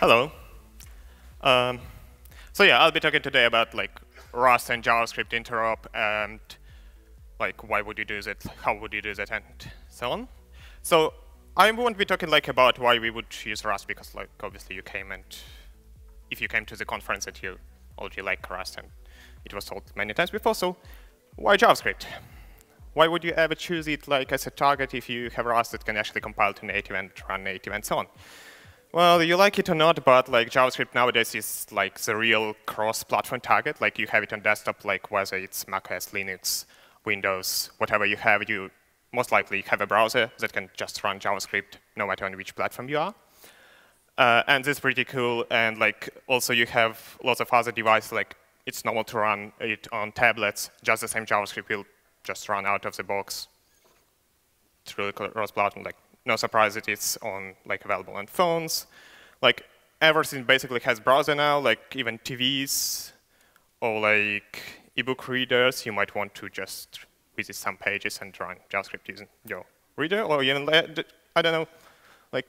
Hello. Um, so yeah, I'll be talking today about like Rust and JavaScript interop and like why would you do that, how would you do that, and so on. So I won't be talking like about why we would use Rust because like obviously you came and if you came to the conference that you already like Rust and it was told many times before. So why JavaScript? Why would you ever choose it like as a target if you have Rust that can actually compile to native and run native and so on? Well, you like it or not, but like JavaScript nowadays is like the real cross-platform target. Like you have it on desktop, like whether it's macOS, Linux, Windows, whatever you have, you most likely have a browser that can just run JavaScript no matter on which platform you are. Uh, and this is pretty cool. And like also you have lots of other devices, like it's normal to run it on tablets. Just the same JavaScript will just run out of the box It's really cross-platform. Like no surprise that it is on like available on phones. Like everything basically has browser now, like even TVs or like ebook readers, you might want to just visit some pages and run JavaScript using your reader, or even, I don't know, like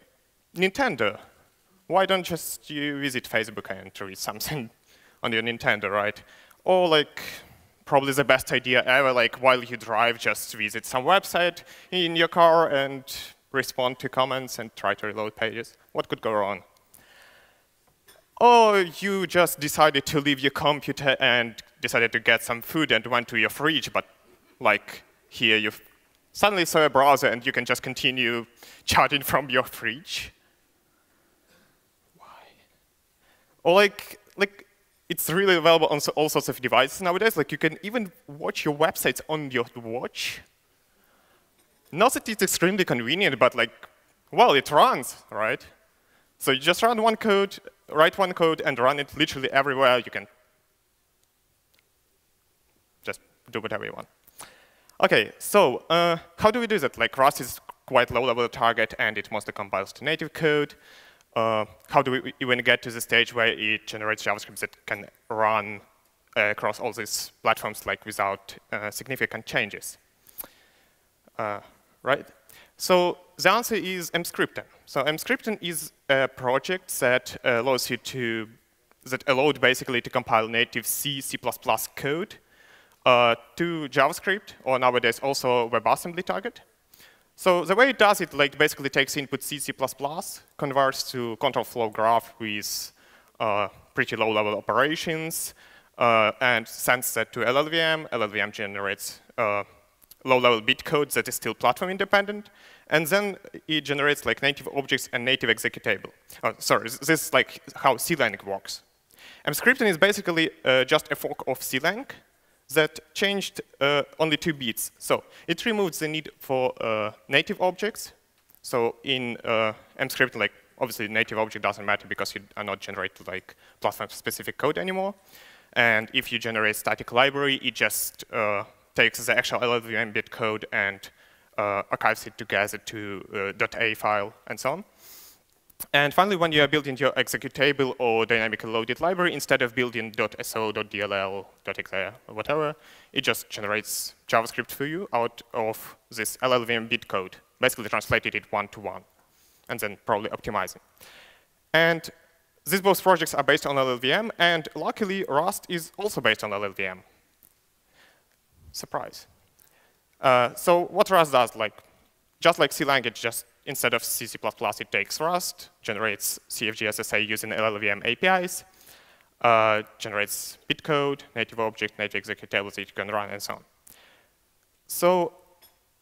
Nintendo. Why don't just you visit Facebook and read something on your Nintendo, right? Or like, probably the best idea ever, like while you drive, just visit some website in your car and respond to comments and try to reload pages. What could go wrong? Or you just decided to leave your computer and decided to get some food and went to your fridge, but like here you suddenly saw a browser and you can just continue chatting from your fridge. Why? Or like, like it's really available on all sorts of devices nowadays. Like you can even watch your websites on your watch. Not that it's extremely convenient, but like, well, it runs, right? So you just run one code, write one code, and run it literally everywhere. You can just do whatever you want. OK, so uh, how do we do that? Like Rust is quite low-level target, and it mostly compiles to native code. Uh, how do we even get to the stage where it generates JavaScript that can run uh, across all these platforms like without uh, significant changes? Right? So the answer is Emscripten. So Emscripten is a project that allows you to, that allowed basically to compile native C, C++ code uh, to JavaScript, or nowadays also WebAssembly target. So the way it does it, like basically takes input C, C++, converts to control flow graph with uh, pretty low-level operations, uh, and sends that to LLVM. LLVM generates uh, low-level bit code that is still platform independent. And then it generates like native objects and native executable. Oh, sorry, this is like how CLang works. Emscripten is basically uh, just a fork of CLang that changed uh, only two bits. So it removes the need for uh, native objects. So in uh, Emscripten, like obviously native object doesn't matter because you are not generating like platform-specific code anymore. And if you generate static library, it just uh, takes the actual LLVM bit code and uh, archives it together to uh, .a file and so on. And finally, when you are building your executable or dynamically loaded library, instead of building .so, .dll, .exe, or whatever, it just generates JavaScript for you out of this LLVM bit code, basically translated it one-to-one, -one, and then probably optimizing. And these both projects are based on LLVM, and luckily, Rust is also based on LLVM. Surprise. Uh, so what Rust does, like, just like C language, just instead of C, it takes Rust, generates CFG SSA using LLVM APIs, uh, generates bitcode, native object, native executables that you can run, and so on. So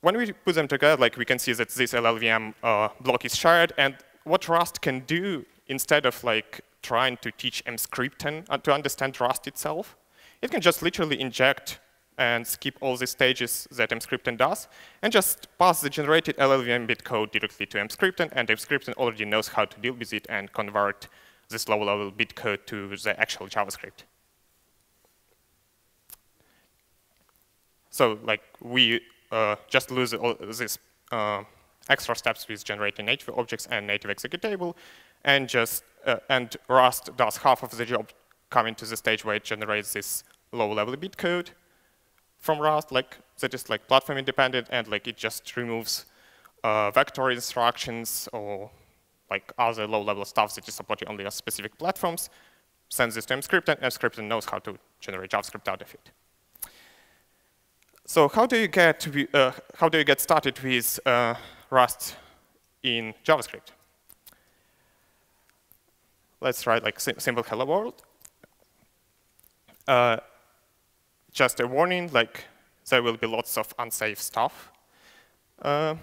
when we put them together, like we can see that this LLVM uh, block is shared, and what Rust can do instead of like trying to teach Emscripten uh, to understand Rust itself, it can just literally inject and skip all the stages that Emscripten does, and just pass the generated LLVM bit code directly to Emscripten, and Emscripten already knows how to deal with it and convert this low-level bit code to the actual JavaScript. So like we uh, just lose all these uh, extra steps with generating native objects and native executable, and just uh, and Rust does half of the job coming to the stage where it generates this low-level bit code, from Rust, like that is like platform independent, and like it just removes uh, vector instructions or like other low-level stuff that is supported only on specific platforms, sends this to MScript, and Emscripten knows how to generate JavaScript out of it. So how do you get uh, how do you get started with uh, Rust in JavaScript? Let's write like simple hello world. Uh, just a warning, like there will be lots of unsafe stuff. Uh,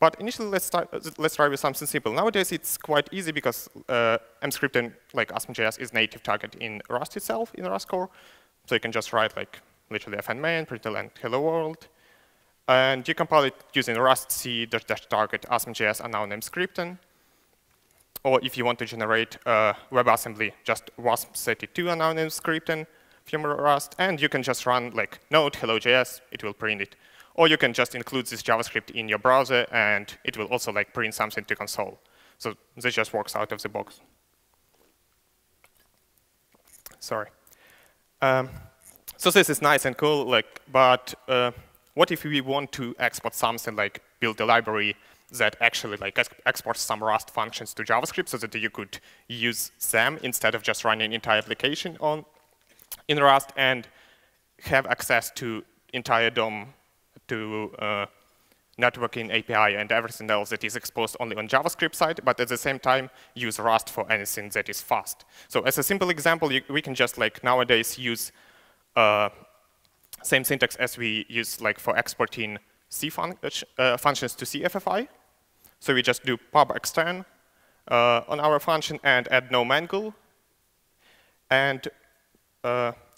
but initially, let's start. Let's try with something simple. Nowadays, it's quite easy because uh, Emscripten, like ASM.js, is native target in Rust itself in Rust core. So you can just write like literally fn main, println hello world, and you compile it using rustc dash dash target ASM.js unknown Emscripten. Or if you want to generate a WebAssembly, just wasm32 unknown Emscripten from Rust, and you can just run like node hello.js, it will print it. Or you can just include this JavaScript in your browser, and it will also like print something to console. So this just works out of the box. Sorry. Um, so this is nice and cool, like, but uh, what if we want to export something like build a library that actually like exports some Rust functions to JavaScript so that you could use them instead of just running an entire application on in Rust and have access to entire DOM to uh, networking API and everything else that is exposed only on JavaScript side, but at the same time use Rust for anything that is fast. So as a simple example, you, we can just like nowadays use uh, same syntax as we use like for exporting C fun uh, functions to CFFI. So we just do pub extern uh, on our function and add no mangle. And uh,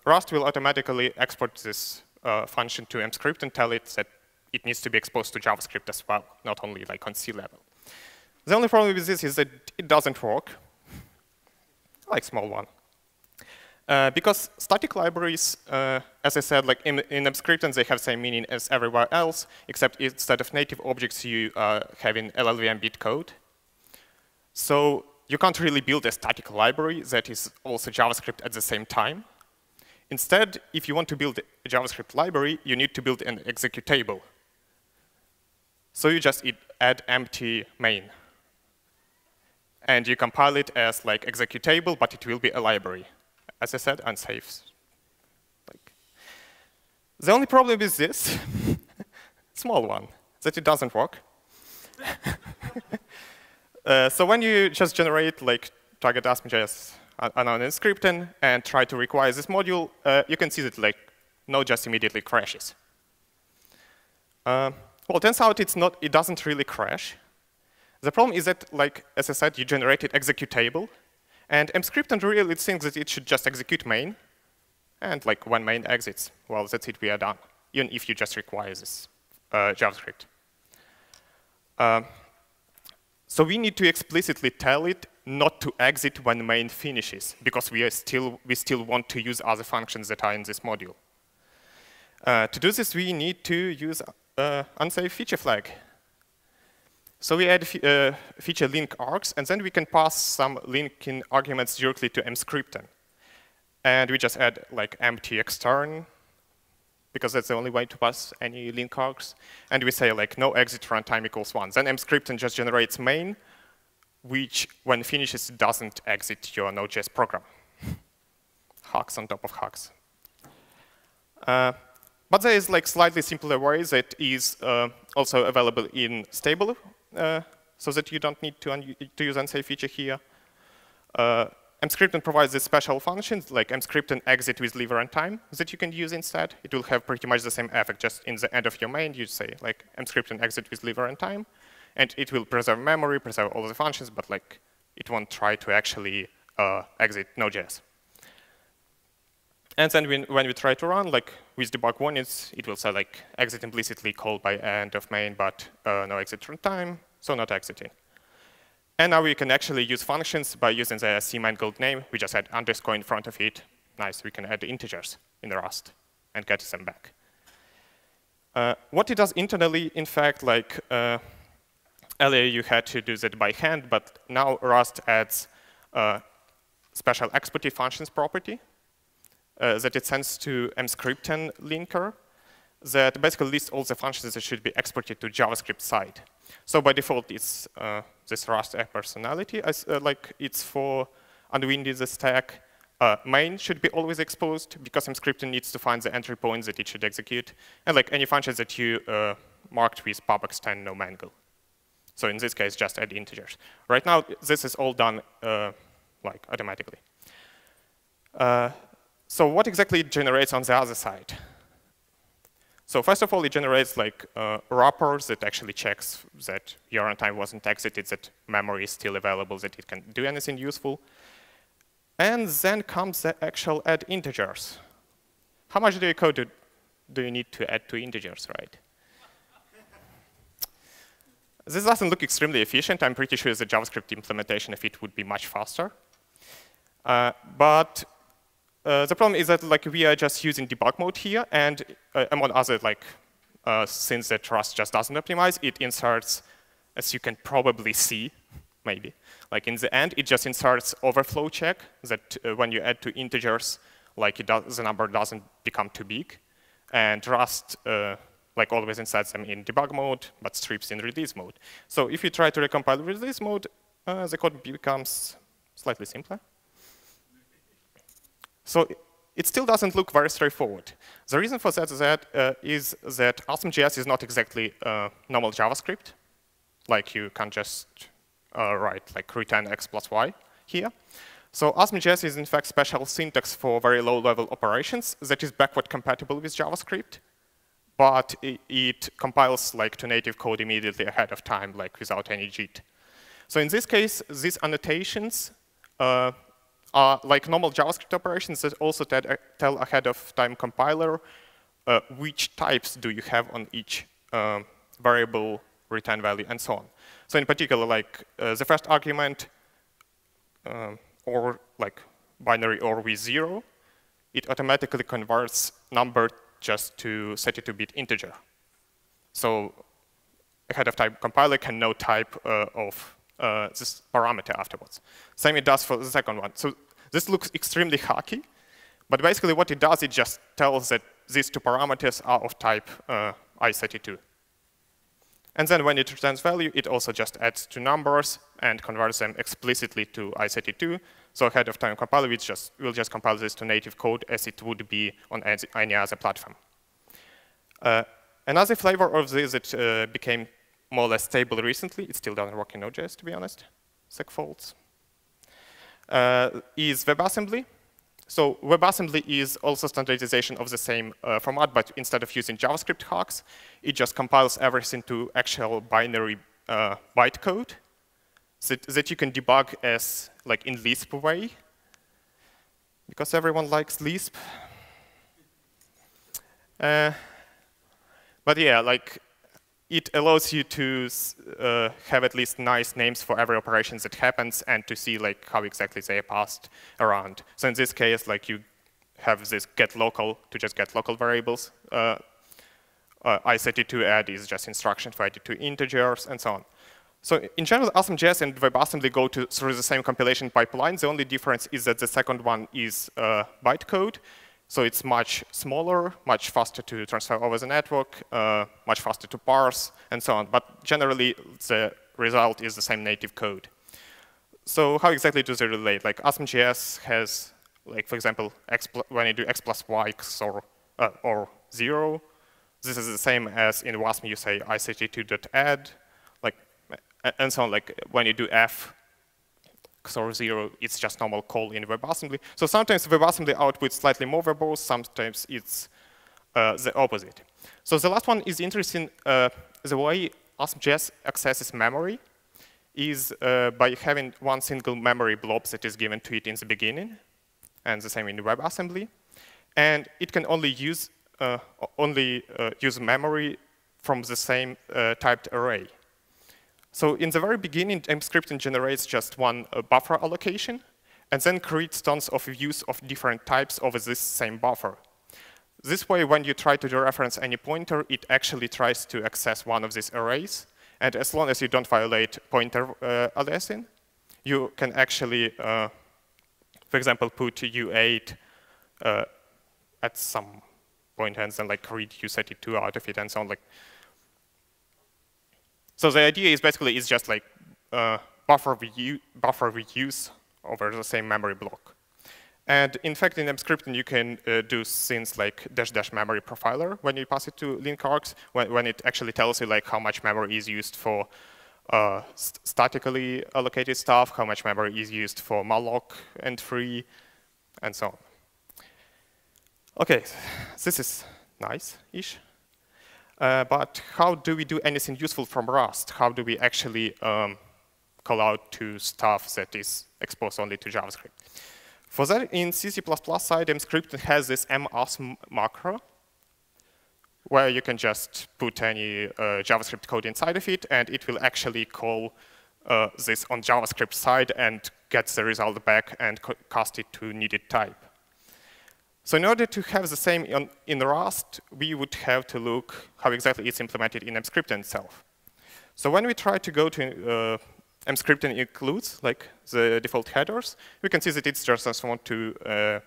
Rust will automatically export this uh, function to Emscript and tell it that it needs to be exposed to JavaScript as well, not only like on C level. The only problem with this is that it doesn't work, like small one. Uh, because static libraries, uh, as I said, like in, in Emscripten, they have same meaning as everywhere else, except instead of native objects, you uh, have in LLVM bit code. So you can't really build a static library that is also JavaScript at the same time. Instead, if you want to build a JavaScript library, you need to build an executable. So you just add empty main. And you compile it as like executable, but it will be a library. As I said, unsafe. Like. The only problem is this, small one, that it doesn't work. uh, so when you just generate like target ASM.js unknown Emscripten and try to require this module, uh, you can see that like Node just immediately crashes. Uh, well, turns out it's not, it doesn't really crash. The problem is that, like, as I said, you generated executable, and Emscripten really thinks that it should just execute main, and like when main exits, well, that's it, we are done, even if you just require this uh, JavaScript. Uh, so we need to explicitly tell it not to exit when main finishes, because we, still, we still want to use other functions that are in this module. Uh, to do this, we need to use uh, unsafe feature flag. So we add uh, feature link args, and then we can pass some linking arguments directly to Emscripten. And we just add like empty extern, because that's the only way to pass any link args. And we say like no exit runtime equals one. Then Emscripten just generates main, which, when finishes, doesn't exit your Node.js program. hacks on top of hacks. Uh, but there is like slightly simpler way that is uh, also available in stable, uh, so that you don't need to, to use unsafe feature here. Uh, Emscripten provides this special functions like Emscripten exit with live runtime that you can use instead. It will have pretty much the same effect, just in the end of your main, you say like Emscripten exit with live runtime and it will preserve memory, preserve all the functions, but like it won't try to actually uh, exit Node.js. And then when, when we try to run, like with debug warnings, it will say like exit implicitly called by end of main, but uh, no exit runtime, so not exiting. And now we can actually use functions by using the cmangled name. We just add underscore in front of it. Nice, we can add integers in Rust and get them back. Uh, what it does internally, in fact, like uh, earlier you had to do that by hand, but now Rust adds a special exported functions property uh, that it sends to Emscripten linker that basically lists all the functions that should be exported to JavaScript side. So by default, it's uh, this Rust app personality, as, uh, like it's for unwinding the stack. Uh, main should be always exposed because Emscripten needs to find the entry points that it should execute. And like any functions that you uh, marked with pub extern no mangle. So in this case, just add integers. Right now, this is all done uh, like automatically. Uh, so what exactly it generates on the other side? So first of all, it generates like uh, wrappers that actually checks that your runtime wasn't exited, that memory is still available, that it can do anything useful. And then comes the actual add integers. How much do you code do, do you need to add two integers, right? This doesn't look extremely efficient. I'm pretty sure the JavaScript implementation of it would be much faster. Uh, but uh, the problem is that like we are just using debug mode here, and uh, among other like uh, since the Rust just doesn't optimize, it inserts, as you can probably see, maybe. Like in the end, it just inserts overflow check that uh, when you add two integers, like does, the number doesn't become too big, and Rust uh, like always inserts them in debug mode, but strips in release mode. So if you try to recompile release mode, uh, the code becomes slightly simpler. So it still doesn't look very straightforward. The reason for that is that, uh, is that asm.js is not exactly uh, normal JavaScript. Like you can't just uh, write like return x plus y here. So asm.js is in fact special syntax for very low-level operations that is backward compatible with JavaScript, but it, compiles like to native code immediately ahead of time, like without any JIT. So in this case, these annotations uh, are like normal JavaScript operations that also tell ahead of time compiler uh, which types do you have on each um, variable return value and so on. So in particular, like uh, the first argument um, or like binary or with zero, it automatically converts number just to 32-bit integer. So ahead of time compiler can know type uh, of uh, this parameter afterwards. Same it does for the second one. So this looks extremely hacky, but basically what it does, it just tells that these two parameters are of type uh, i32. And then when it returns value, it also just adds two numbers and converts them explicitly to i32. So ahead of time compiler, we just, will just compile this to native code as it would be on any other platform. Uh, another flavor of this that uh, became more or less stable recently, it still doesn't work in Node.js, to be honest, segfaults uh, is WebAssembly. So WebAssembly is also standardization of the same uh, format, but instead of using JavaScript hooks, it just compiles everything to actual binary uh, bytecode that, that you can debug as like in Lisp way, because everyone likes Lisp. Uh, but yeah, like it allows you to uh, have at least nice names for every operation that happens and to see like how exactly they are passed around. So in this case, like you have this get local to just get local variables. Uh, uh, i32 add is just instruction for adding two integers and so on. So in general, asm.js and WebAssembly go to, through the same compilation pipeline. The only difference is that the second one is uh, bytecode, so it's much smaller, much faster to transfer over the network, uh, much faster to parse, and so on. But generally, the result is the same native code. So how exactly do they relate? Like asm.js has, like for example, x when you do x plus y or, uh, or 0, this is the same as in WASM you say i32.add, like, and so on. Like when you do f, XOR 0, it's just normal call in WebAssembly. So sometimes WebAssembly outputs slightly more verbose, sometimes it's uh, the opposite. So the last one is interesting. Uh, the way asm.js accesses memory is uh, by having one single memory blob that is given to it in the beginning, and the same in WebAssembly. And it can only use uh, only uh, use memory from the same uh, typed array. So in the very beginning, Emscripten generates just one uh, buffer allocation, and then creates tons of views of different types over this same buffer. This way, when you try to reference any pointer, it actually tries to access one of these arrays. And as long as you don't violate pointer uh, aliasing, you can actually, uh, for example, put U8 uh, at some and then like read u32 out of it and so on. Like, so the idea is basically it's just like uh, buffer, reuse, buffer reuse over the same memory block. And in fact, in Emscripten, you can uh, do things like dash dash memory profiler when you pass it to linkargs, when, when it actually tells you like how much memory is used for uh, st statically allocated stuff, how much memory is used for malloc and free, and so on. OK, this is nice-ish. Uh, but how do we do anything useful from Rust? How do we actually um, call out to stuff that is exposed only to JavaScript? For that, in C++ side, Emscripten has this EM_ASM macro, where you can just put any uh, JavaScript code inside of it, and it will actually call uh, this on JavaScript side and gets the result back and cast it to needed type. So in order to have the same in, Rust, we would have to look how exactly it's implemented in Emscripten itself. So when we try to go to uh, Emscripten includes like the default headers, we can see that it's just transformed to a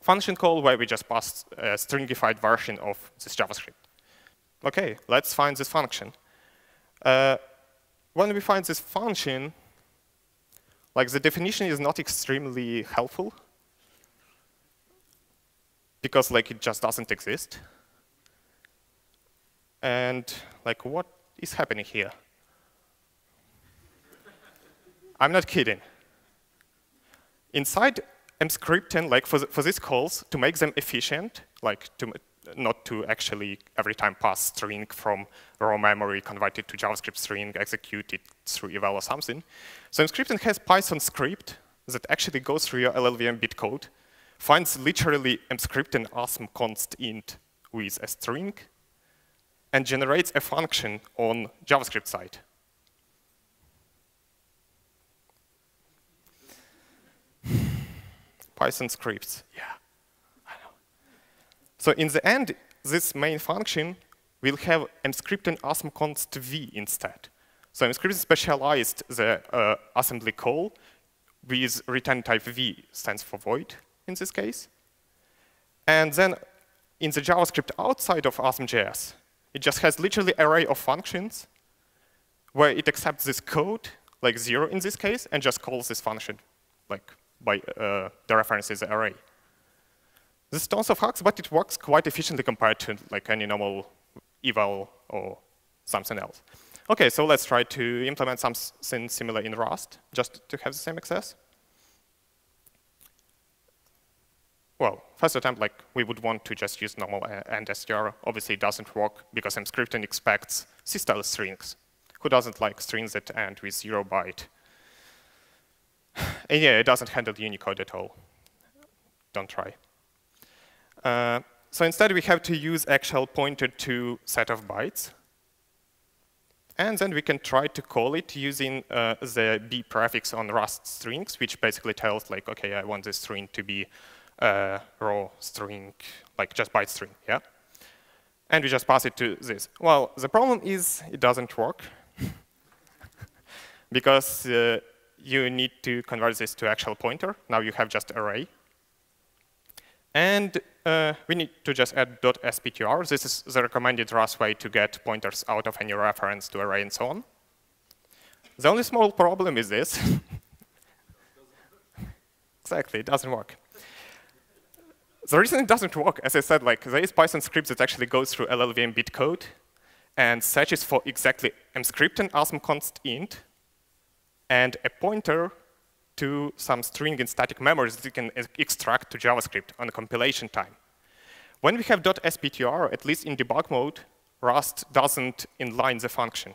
function call where we just pass a stringified version of this JavaScript. OK, let's find this function. Uh, when we find this function, like the definition is not extremely helpful because like it just doesn't exist. And like what is happening here? I'm not kidding. Inside Emscripten, like for, the, for these calls, to make them efficient, like to not to actually every time pass string from raw memory, convert it to JavaScript string, execute it through eval or something. So Emscripten has Python script that actually goes through your LLVM bitcode, finds literally emscripten asm const int with a string, and generates a function on JavaScript side. Python scripts. Yeah, I know. So in the end, this main function will have emscripten asm const v instead. So emscripten specialized the uh, assembly call with return type v stands for void in this case. And then in the JavaScript outside of asm.js, it just has literally array of functions where it accepts this code, like zero in this case, and just calls this function like by uh, the references array. There's tons of hacks, but it works quite efficiently compared to like any normal eval or something else. OK, so let's try to implement something similar in Rust, just to have the same access. Well, first attempt, like we would want to just use normal AND str. Obviously, it doesn't work because Emscripten expects C-style strings. Who doesn't like strings that end with zero byte and yeah, it doesn't handle Unicode at all. Don't try. Uh, so instead, we have to use actual pointer to set of bytes. And then we can try to call it using uh, the B prefix on Rust strings, which basically tells, like, OK, I want this string to be a raw string, like just byte string, yeah? And we just pass it to this. Well, the problem is it doesn't work. because uh, you need to convert this to actual pointer. Now you have just array. And uh, we need to just add .as_ptr. This is the recommended Rust way to get pointers out of any reference to array and so on. The only small problem is this. exactly, it doesn't work. The reason it doesn't work, as I said, like there is Python script that actually goes through LLVM bitcode and searches for exactly emscripten asm const int and a pointer to some string in static memory that you can extract to JavaScript on the compilation time. When we have .as_ptr, at least in debug mode, Rust doesn't inline the function.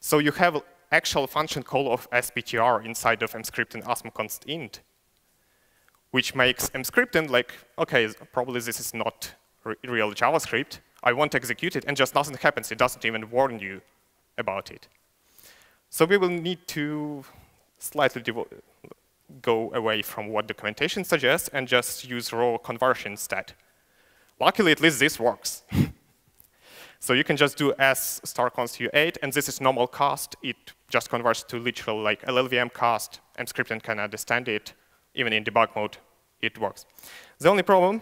So you have actual function call of as_ptr inside of emscripten asm const int, which makes emscripten like, OK, probably this is not re real JavaScript. I won't execute it, and just nothing happens. It doesn't even warn you about it. So we will need to slightly go away from what documentation suggests and just use raw conversion instead. Luckily, at least this works. so you can just do s star const u8, and this is normal cast. It just converts to literal like LLVM cast, and Emscripten can understand it. Even in debug mode, it works. The only problem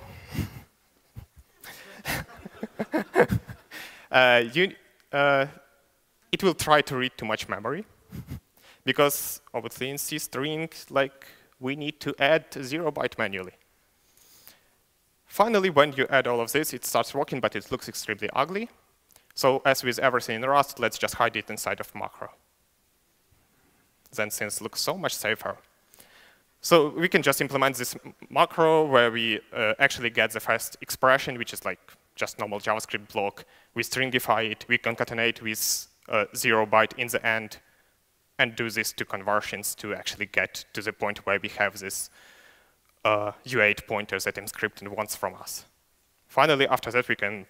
uh, you, uh, it will try to read too much memory because obviously in C string, like we need to add zero byte manually. Finally, when you add all of this, it starts working, but it looks extremely ugly. So as with everything in Rust, let's just hide it inside of macro. Then things look so much safer. So we can just implement this macro where we uh, actually get the first expression, which is like just normal JavaScript block. We stringify it, we concatenate with uh, zero byte in the end, and do this to conversions to actually get to the point where we have this uh, U8 pointers that Emscripten wants from us. Finally, after that, we can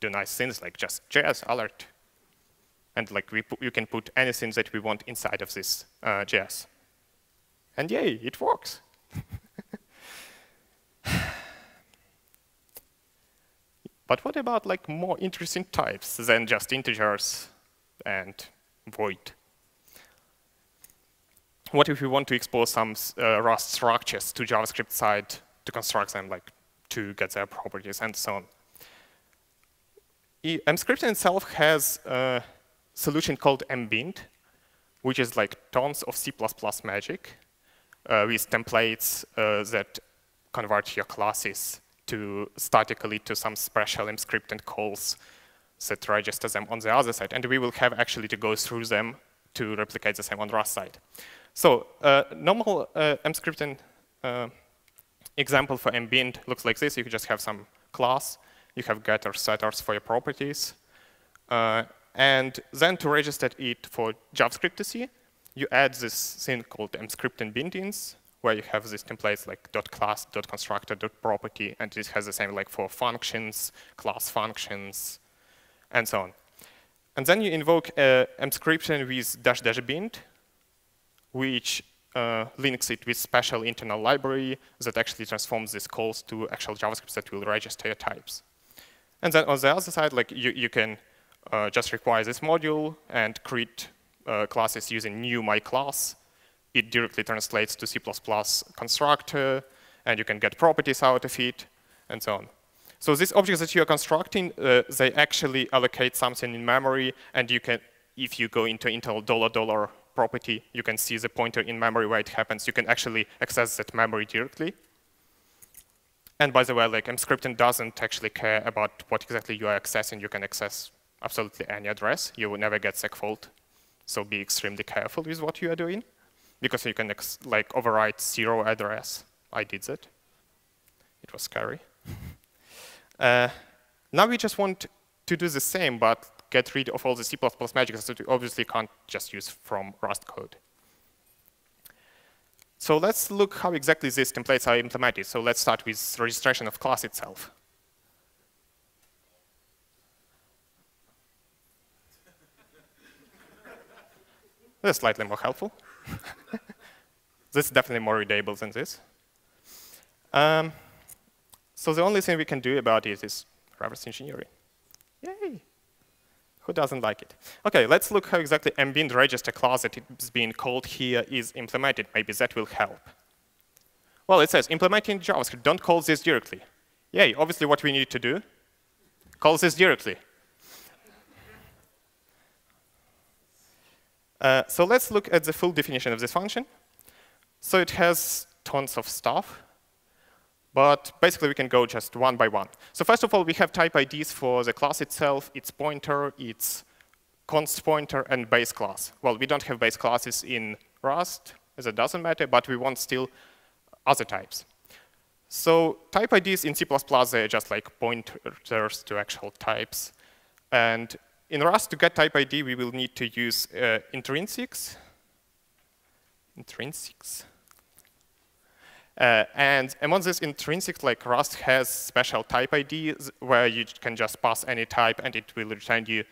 do nice things like just JS alert. And like we you can put anything that we want inside of this uh, JS. And yay, it works. but what about like more interesting types than just integers and void? What if we want to expose some uh, Rust structures to JavaScript side to construct them, like to get their properties and so on? Emscripten itself has a solution called embind, which is like tons of C++ magic with templates uh, that convert your classes to statically to some special Emscripten calls that register them on the other side. And we will have actually to go through them to replicate the same on Rust side. So uh, normal uh, Emscripten uh, example for embind looks like this. You just have some class. You have getters, setters for your properties. Uh, and then to register it for JavaScript to see, you add this thing called Emscripten bindings, where you have these templates like .class, .constructor, .property, and it has the same like for functions, class functions, and so on. And then you invoke uh, Emscripten with dash dash bind, which uh, links it with special internal library that actually transforms these calls to actual JavaScript that will register your types. And then on the other side, like you, you can uh, just require this module and create uh, classes using new my class. It directly translates to C++ constructor, and you can get properties out of it, and so on. So these objects that you are constructing, uh, they actually allocate something in memory, and you can, if you go into Intel dollar dollar property, you can see the pointer in memory where it happens. You can actually access that memory directly. And by the way, like Emscripten doesn't actually care about what exactly you are accessing. You can access absolutely any address. You will never get segfault. So be extremely careful with what you are doing, because you can like overwrite zero address. I did that. It was scary. uh, now we just want to do the same, but get rid of all the C++ magic that you obviously can't just use from Rust code. So let's look how exactly these templates are implemented. So let's start with registration of class itself. That's slightly more helpful. this is definitely more readable than this. Um, so the only thing we can do about it is reverse engineering. Yay! Who doesn't like it? OK, let's look how exactly embind register class that is being called here is implemented. Maybe that will help. Well, it says implementing JavaScript. Don't call this directly. Yay, obviously what we need to do, call this directly. Uh, so let's look at the full definition of this function. So it has tons of stuff. But basically, we can go just one by one. So first of all, we have type IDs for the class itself, its pointer, its const pointer, and base class. Well, we don't have base classes in Rust, as it doesn't matter, but we want still other types. So type IDs in C++, they're just like pointers to actual types. And in Rust, to get type ID, we will need to use uh, intrinsics. Intrinsics. Uh, and among these intrinsics, like Rust has special type IDs where you can just pass any type and it will return you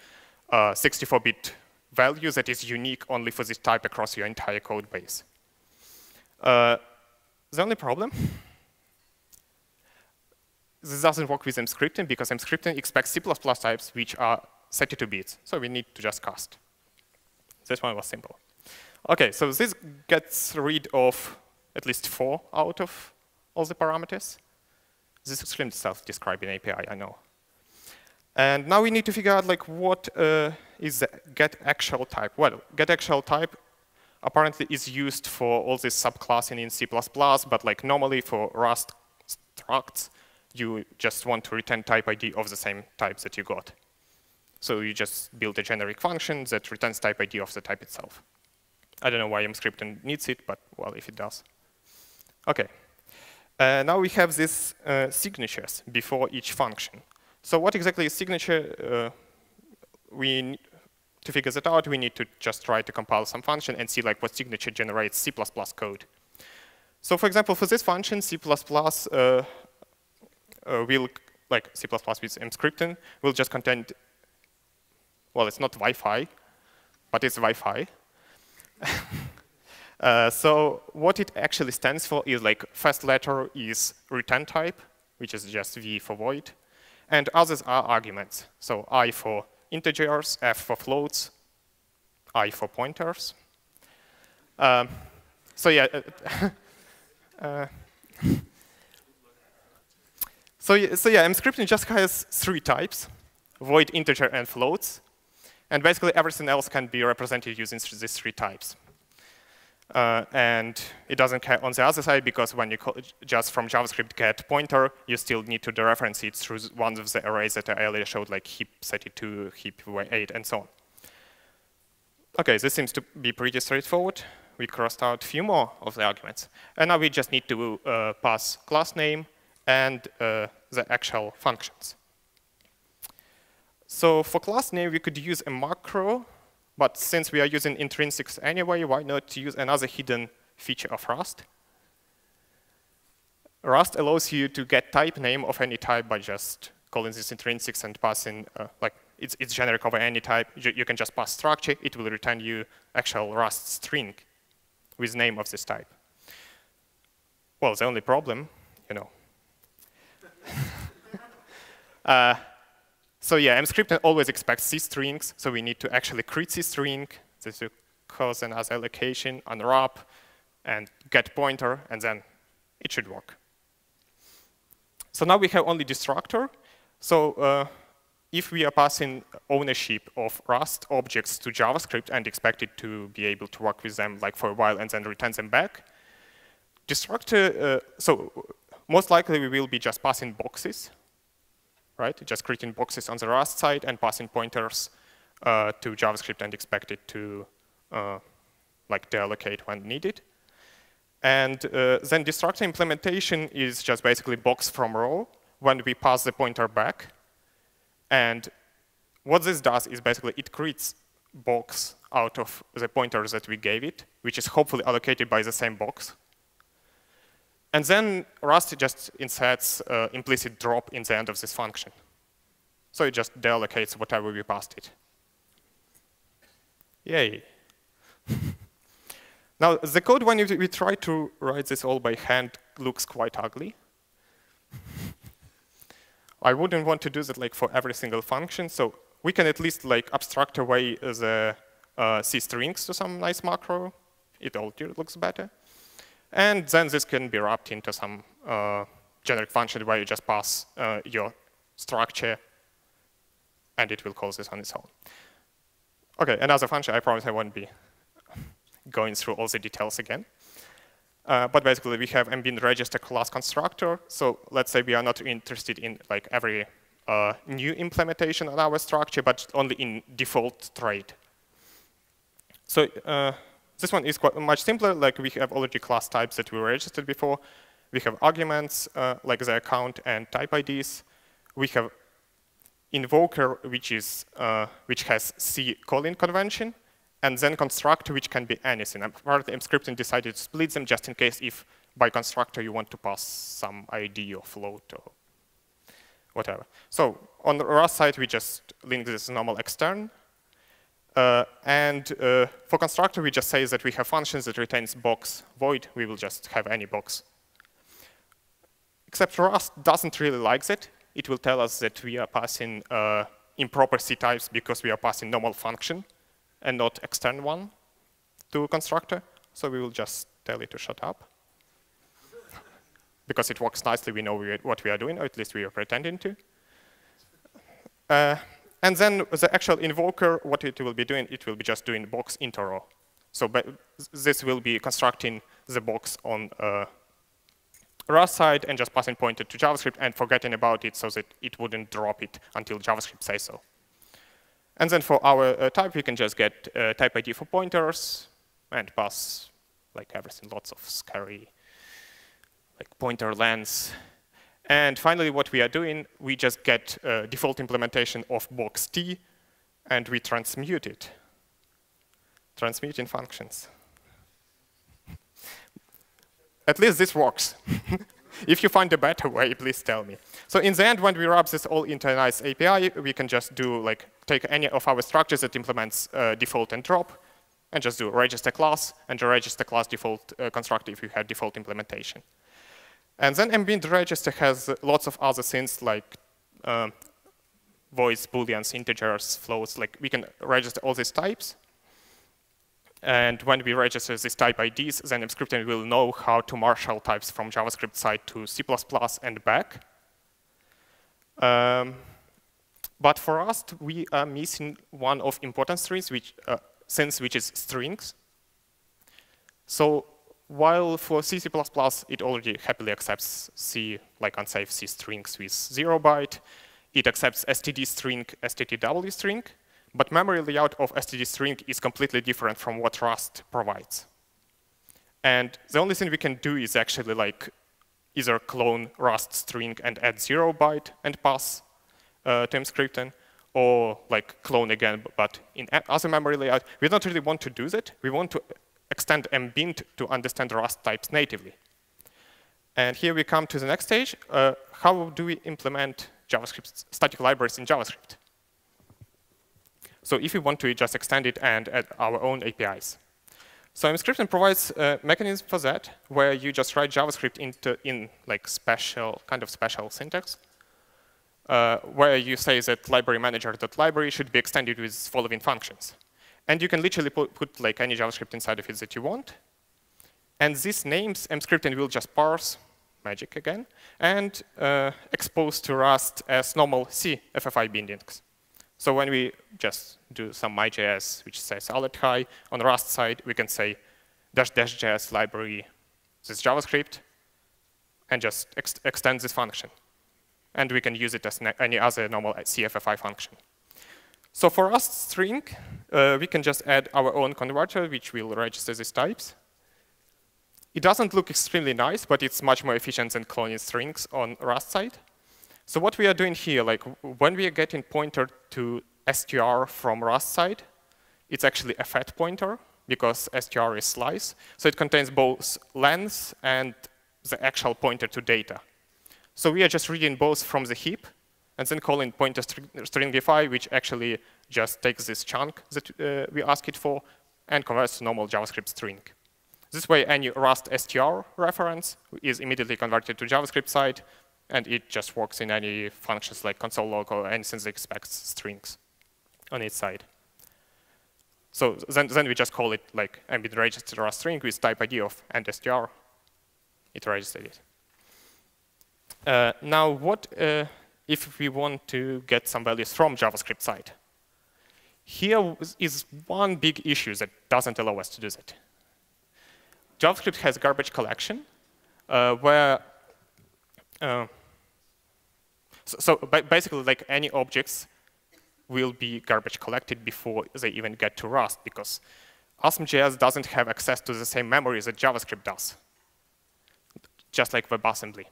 a 64-bit uh, value that is unique only for this type across your entire code base. Uh, the only problem, this doesn't work with Emscripten because Emscripten expects C++ types which are 32 bits, so we need to just cast. This one was simple. OK, so this gets rid of at least four out of all the parameters. This is extremely self-describing API, I know. And now we need to figure out like what uh, is the get actual type. Well, get actual type apparently is used for all this subclassing in C++, but like normally for Rust structs, you just want to return type ID of the same type that you got. So you just build a generic function that returns type ID of the type itself. I don't know why Emscripten needs it, but well, if it does. Okay. Uh, now we have these uh, signatures before each function. So what exactly is signature? Uh, we to figure that out, we need to just try to compile some function and see like what signature generates C++ code. So for example, for this function, C++ uh, uh, will, like C++ with Emscripten, will just contain, well, it's not Wi-Fi, but it's Wi-Fi. uh, so what it actually stands for is like first letter is return type, which is just V for void, and others are arguments. So I for integers, f for floats, i for pointers. Um, so yeah, uh, uh, so, so yeah, Emscripten just has three types, void, integer, and floats. And basically everything else can be represented using these three types. Uh, and it doesn't care on the other side because when you call just from JavaScript get pointer, you still need to dereference it through one of the arrays that I earlier showed, like heap 32, heap 8, and so on. OK, this seems to be pretty straightforward. We crossed out a few more of the arguments. And now we just need to uh, pass class name and uh, the actual functions. So for class name, we could use a macro but since we are using intrinsics anyway, why not use another hidden feature of Rust? Rust allows you to get type name of any type by just calling this intrinsics and passing, uh, like, it's, it's generic over any type. You, you, can just pass structure. It will return you actual Rust string with name of this type. Well, the only problem, you know. uh, so yeah, Emscripten always expects C strings, so we need to actually create C string. This will cause an as allocation, unwrap, and get pointer, and then it should work. So now we have only destructor. So uh, if we are passing ownership of Rust objects to JavaScript and expect it to be able to work with them like for a while and then return them back, destructor, uh, so most likely we will be just passing boxes right? Just creating boxes on the Rust side and passing pointers uh, to JavaScript and expect it to uh, like deallocate when needed. And uh, then destructor implementation is just basically box from raw when we pass the pointer back. And what this does is basically it creates box out of the pointers that we gave it, which is hopefully allocated by the same box. And then Rust just inserts uh, implicit drop in the end of this function. So it just deallocates whatever we passed it. Yay. now, the code, when we try to write this all by hand, looks quite ugly. I wouldn't want to do that like for every single function, so we can at least like abstract away the uh, C strings to some nice macro. It all looks better. And then this can be wrapped into some uh, generic function where you just pass uh, your structure, and it will call this on its own. OK, another function. I promise I won't be going through all the details again. Uh, but basically, we have embind register class constructor. So let's say we are not interested in like every uh, new implementation of our structure, but only in default trait. So uh, this one is quite much simpler. Like we have already class types that we registered before. We have arguments uh, like the account and type IDs. We have invoker, which is uh, which has C calling convention, and then constructor, which can be anything. Apparently, Emscripten decided to split them just in case if by constructor you want to pass some ID or float or whatever. So on the Rust side, we just link this normal extern uh, and uh, for constructor, we just say that we have functions that retains box void. We will just have any box. Except Rust doesn't really like that. It will tell us that we are passing uh, improper C types because we are passing normal function and not extern one to constructor. So we will just tell it to shut up. because it works nicely, we know what we are doing, or at least we are pretending to. And then the actual invoker, what it will be doing, it will be just doing box into raw. So this will be constructing the box on uh, Rust side and just passing pointer to JavaScript and forgetting about it so that it wouldn't drop it until JavaScript says so. And then for our uh, type, we can just get uh, type ID for pointers and pass like everything, lots of scary like pointer lengths. And finally, what we are doing, we just get a default implementation of box T, and we transmute it. Transmuting functions. At least this works. if you find a better way, please tell me. So in the end, when we wrap this all into a nice API, we can just do like take any of our structures that implements uh, default and drop, and just do register class and register class default uh, construct if you have default implementation. And then embind register has lots of other things like um, voids, booleans, integers, floats. Like we can register all these types. And when we register these type IDs, then Emscripten will know how to marshal types from JavaScript side to C++ and back. Um, but for us, we are missing one of important strings, which uh, which is strings. So while for C, C++, it already happily accepts C, like unsafe C strings with zero byte, it accepts std string, stdw string, but memory layout of std string is completely different from what Rust provides. And the only thing we can do is actually like either clone Rust string and add zero byte and pass uh, to Emscripten, or like clone again, but in other memory layout. We don't really want to do that. We want to extend embind to understand Rust types natively. And here we come to the next stage. Uh, how do we implement JavaScript static libraries in JavaScript? So if we want to just extend it and add our own APIs. So Emscripten provides a mechanism for that, where you just write JavaScript into in like special kind of special syntax, uh, where you say that LibraryManager.library should be extended with following functions. And you can literally put, put, like any JavaScript inside of it that you want. And these names, Emscripten will just parse, magic again, and uh, expose to Rust as normal C FFI bindings. So when we just do some my.js, which says alert high, on the Rust side, we can say dash dash JS library, this JavaScript, and just ex extend this function. And we can use it as any other normal CFFI function. So for Rust string, uh, we can just add our own converter, which will register these types. It doesn't look extremely nice, but it's much more efficient than cloning strings on Rust side. So what we are doing here, like when we are getting pointer to str from Rust side, it's actually a fat pointer because str is slice. So it contains both length and the actual pointer to data. So we are just reading both from the heap and then calling pointer stringify, which actually just takes this chunk that uh, we ask it for and converts to normal JavaScript string. This way, any Rust str reference is immediately converted to JavaScript side, and it just works in any functions like console log or anything that expects strings on its side. So then, then we just call it like embind register Rust string with type ID of and str. It registered it. Uh, now, what uh, if we want to get some values from JavaScript side. Here is one big issue that doesn't allow us to do that. JavaScript has garbage collection, uh, where uh, so, so basically like any objects will be garbage collected before they even get to Rust because asm.js doesn't have access to the same memory that JavaScript does, just like WebAssembly.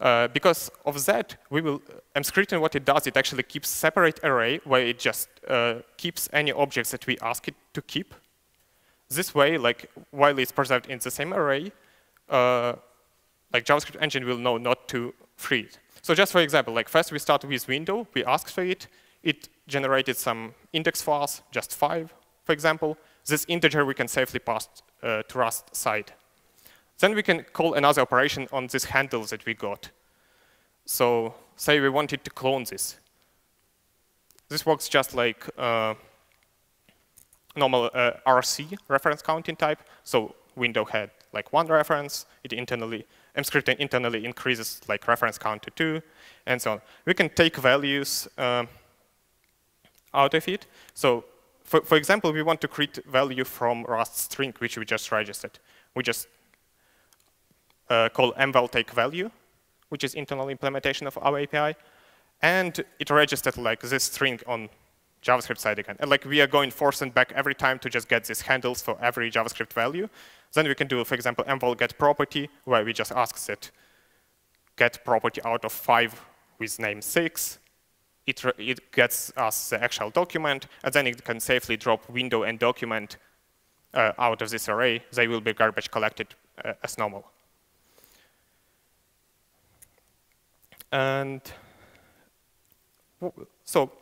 Uh, because of that, we will, Emscripten, what it does, it actually keeps separate array where it just uh, keeps any objects that we ask it to keep. This way, like while it's preserved in the same array, uh, like JavaScript engine will know not to free it. So just for example, like first we start with window, we ask for it, it generated some index for us, just five, for example. This integer we can safely pass uh, to Rust side. Then we can call another operation on this handle that we got. So say we wanted to clone this. This works just like uh, normal uh, RC, reference counting type. So window had like one reference, it internally, Emscripten internally increases like reference count to two, and so on. We can take values, uh, out of it. So for, for example, we want to create value from Rust string, which we just registered. We just uh, call emval take value, which is internal implementation of our API. And it registered like this string on JavaScript side again. And like we are going forth and back every time to just get these handles for every JavaScript value. Then we can do, for example, emval get property, where we just ask it get property out of 5 with name 6. It, it gets us the actual document, and then it can safely drop window and document uh, out of this array. They will be garbage collected uh, as normal. And so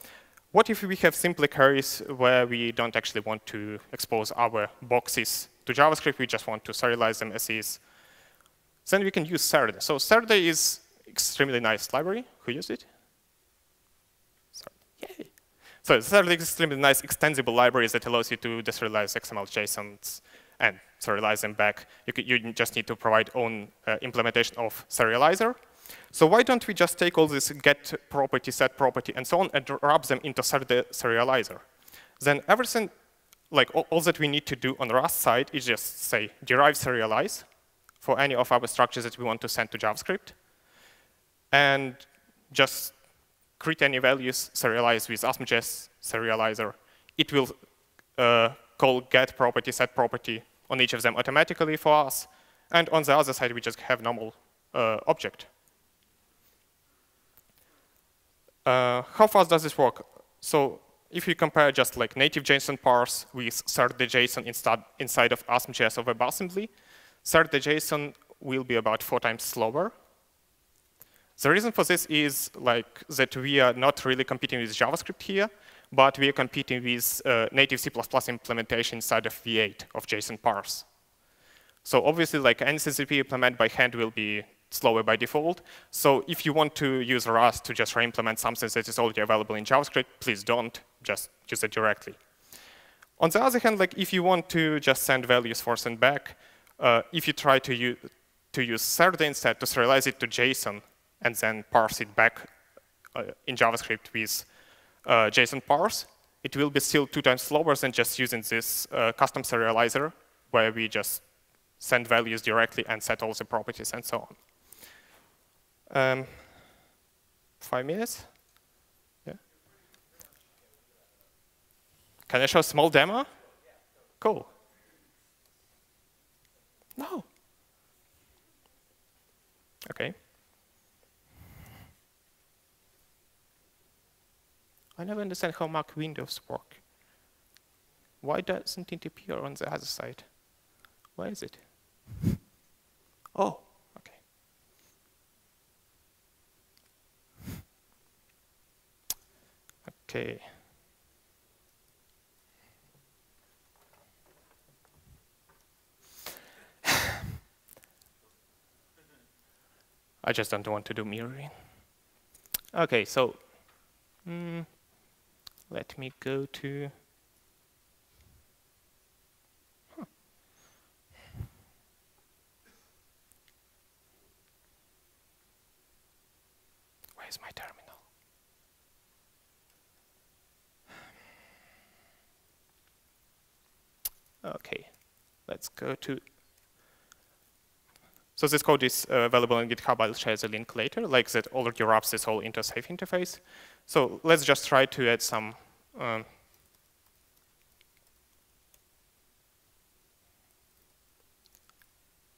what if we have simple queries where we don't actually want to expose our boxes to JavaScript, we just want to serialize them as is? Then we can use Serde. So Serde is extremely nice library. Who used it? Sorry. Yay. So Serde is extremely nice extensible library that allows you to deserialize XML JSONs and serialize them back. You, you just need to provide own uh, implementation of serializer. So why don't we just take all this get property, set property, and so on, and wrap them into the serializer? Then everything, like all, all, that we need to do on the Rust side is just say derive serialize for any of our structures that we want to send to JavaScript, and just create any values, serialize with AsmJS serializer. It will uh, call get property, set property on each of them automatically for us. And on the other side, we just have normal uh, object. Uh, how fast does this work? So if you compare just like native JSON parse with Serde JSON inside of AsmJS or WebAssembly, Serde JSON will be about four times slower. The reason for this is like that we are not really competing with JavaScript here, but we are competing with uh, native C++ implementation inside of V8 of JSON parse. So obviously, like any CCP implemented by hand will be slower by default. So if you want to use Rust to just re-implement something that is already available in JavaScript, please don't. Just use it directly. On the other hand, like if you want to just send values forth and back, uh, if you try to use, to use Serde instead to serialize it to JSON and then parse it back uh, in JavaScript with uh, JSON parse, it will be still two times slower than just using this uh, custom serializer where we just send values directly and set all the properties and so on. Um, five minutes? Yeah. Can I show a small demo? Cool. No. Okay. I never understand how Mac Windows work. Why doesn't it appear on the other side? Why is it? oh. Okay. I just don't want to do mirroring. Okay, so mm, let me go to huh. Where's my terminal? Okay, let's go to. So this code is uh, available on GitHub. I'll share the link later. Like that already wraps this whole into safe interface. So let's just try to add some um,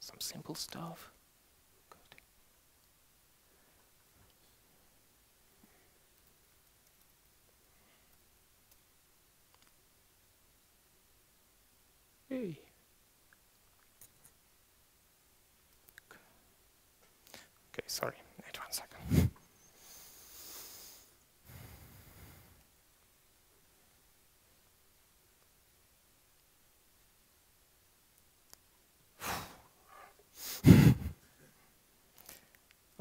some simple stuff. Hey. Okay, sorry. Wait one second.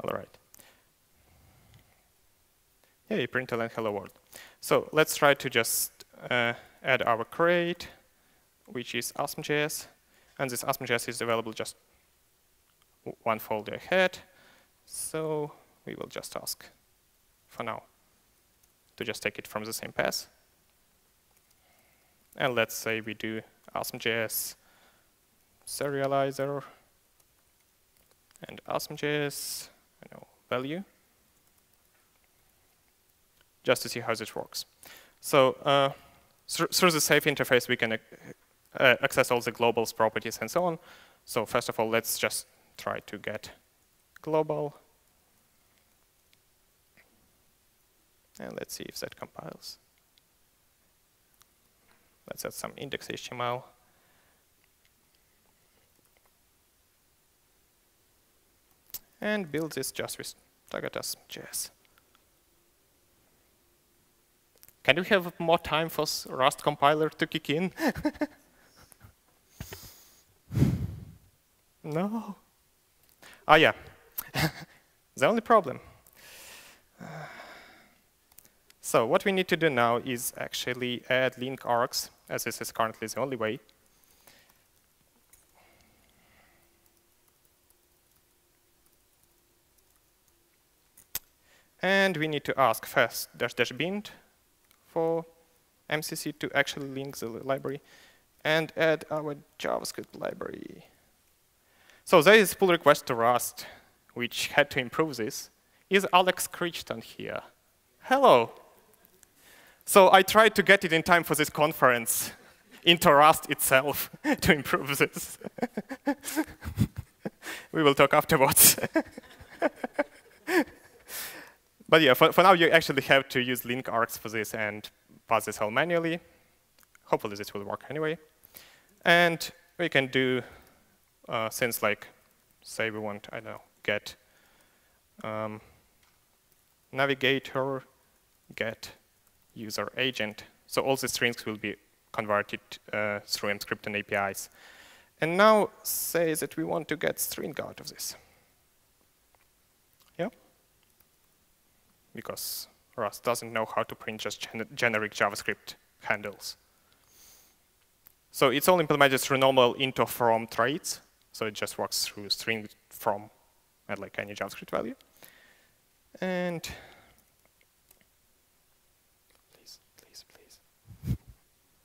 All right. Hey, println hello world. So let's try to just uh, add our crate which is AsmJS. And this AsmJS is available just one folder ahead. So we will just ask for now to just take it from the same path. And let's say we do asm.js serializer and asm.js I know, value, just to see how this works. So uh, through the safe interface, we can uh, access all the globals properties and so on. So first of all, let's just try to get global. And let's see if that compiles. Let's add some index HTML. And build this just with Target.js. Can we have more time for Rust compiler to kick in? no. Oh yeah, the only problem. So what we need to do now is actually add link args, as this is currently the only way. And we need to ask first dash dash bind for emcc to actually link the library and add our JavaScript library. So there is pull request to Rust, which had to improve this. Is Alex Crichton here? Hello. So I tried to get it in time for this conference into Rust itself to improve this. we will talk afterwards. but yeah, for, for now, you actually have to use link args for this and pass this all manually. Hopefully, this will work anyway. And we can do uh, since like, say we want, I don't know, get um, navigator, get user agent. So all the strings will be converted uh, through Emscripten APIs. And now say that we want to get string out of this. Yeah? Because Rust doesn't know how to print just gen generic JavaScript handles. So it's all implemented through normal int or from traits. So it just works through a string from at like any JavaScript value. And please, please, please.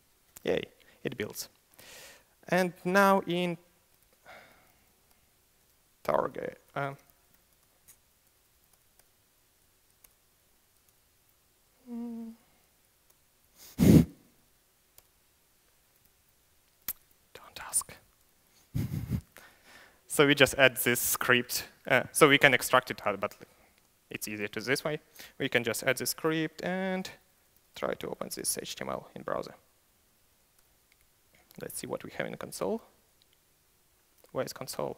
Yay, it builds. And now in target, um, Don't ask. So we just add this script. Uh, so we can extract it out, but it's easier to this way. We can just add this script and try to open this HTML in browser. Let's see what we have in the console. Where is console?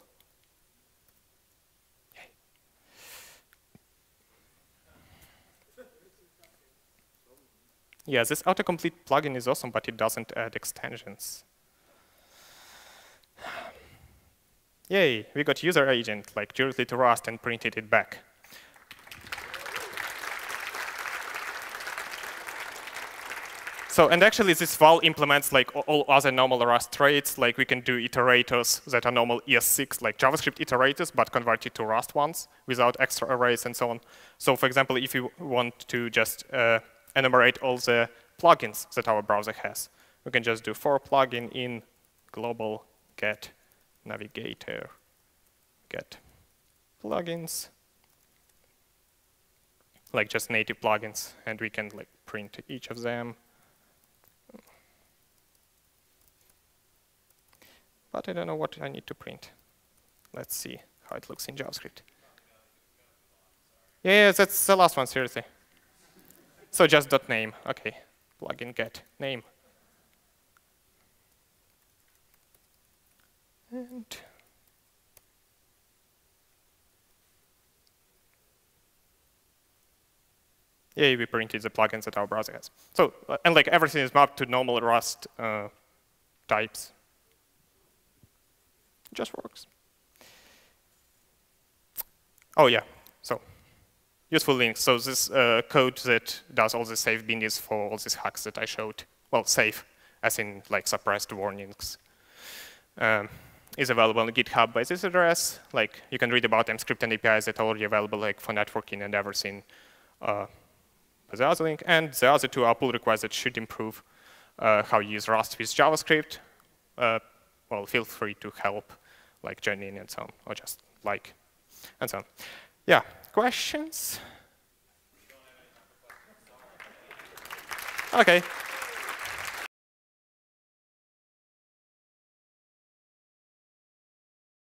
Yeah, this autocomplete plugin is awesome, but it doesn't add extensions. Yay, we got user agent, like directly to Rust and printed it back. So, and actually this val implements like all other normal Rust traits, like we can do iterators that are normal ES6, like JavaScript iterators, but converted to Rust ones without extra arrays and so on. So for example, if you want to just uh, enumerate all the plugins that our browser has. We can just do for plugin in global get navigator get plugins, like just native plugins, and we can like print each of them. But I don't know what I need to print. Let's see how it looks in JavaScript. Yeah, that's the last one, seriously. So just dot name, okay. Plugin get name. And yeah, we printed the plugins that our browser has. So, uh, and like everything is mapped to normal Rust uh, types. It just works. Oh yeah, so useful links. So this uh, code that does all the safe bindings for all these hacks that I showed, well, safe, as in like suppressed warnings, um, is available on GitHub by this address. Like you can read about them, and APIs that are already available like for networking and everything uh, by the other link. And the other two are pull requests that should improve uh, how you use Rust with JavaScript. Uh, well, feel free to help, like join in and so on, or just like, and so on. Yeah, questions? okay.